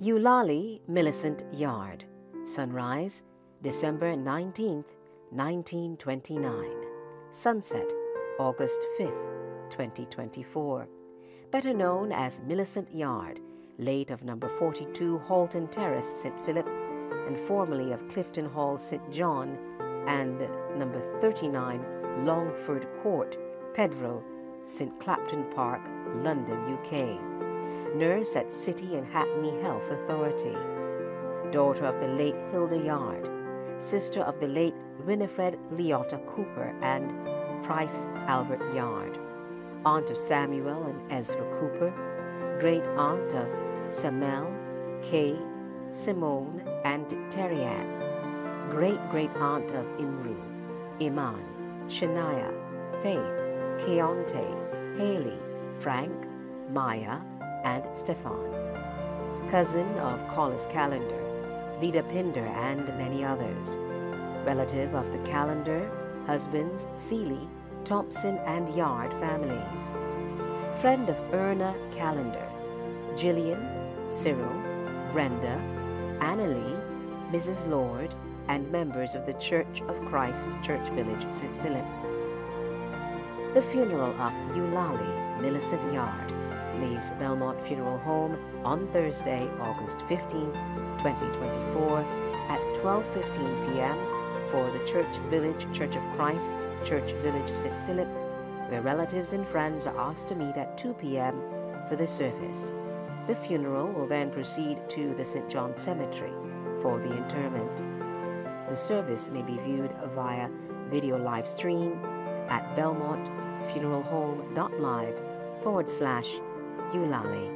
Eulalie Millicent Yard. Sunrise, December 19th, 1929. Sunset, August 5th, 2024. Better known as Millicent Yard, late of number 42 Halton Terrace, St. Philip, and formerly of Clifton Hall, St. John, and number 39 Longford Court, Pedro, St. Clapton Park, London, UK nurse at City and Hackney Health Authority, daughter of the late Hilda Yard, sister of the late Winifred Leota Cooper and Price Albert Yard, aunt of Samuel and Ezra Cooper, great aunt of Samel, Kay, Simone, and Terrian, great great aunt of Imru, Iman, Shania, Faith, Keontae, Haley, Frank, Maya, and Stefan, cousin of Collis Calendar, Vida Pinder, and many others, relative of the Calendar, husbands, Seeley, Thompson, and Yard families, friend of Erna Calendar, Gillian, Cyril, Brenda, Annalie, Mrs. Lord, and members of the Church of Christ Church Village, St. Philip. The funeral of Eulalie Millicent Yard leaves Belmont Funeral Home on Thursday, August 15, 2024 at 12:15 p.m. for the Church Village Church of Christ, Church Village St. Philip, where relatives and friends are asked to meet at 2 p.m. for the service. The funeral will then proceed to the St. John Cemetery for the interment. The service may be viewed via video live stream at belmontfuneralhome.live forward slash ယူလာမယ်